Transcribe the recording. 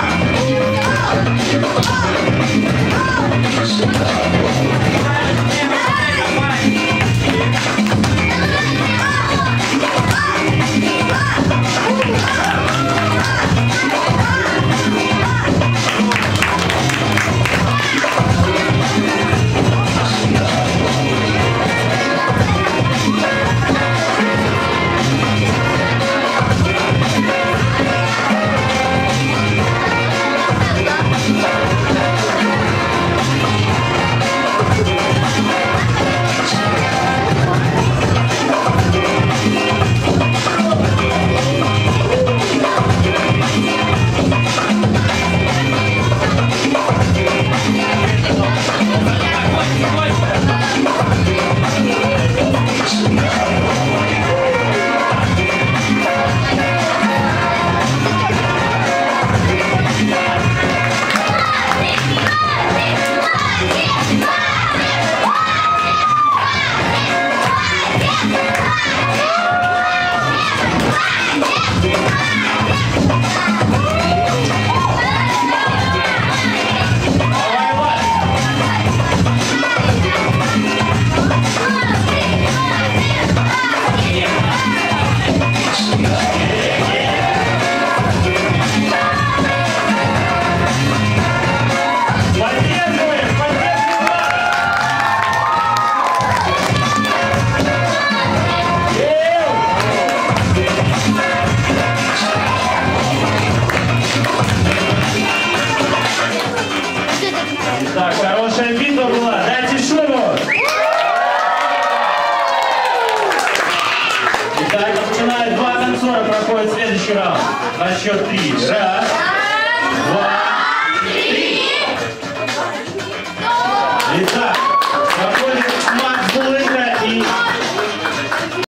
Yeah. Проходит следующий раунд. На счет три. Раз, два,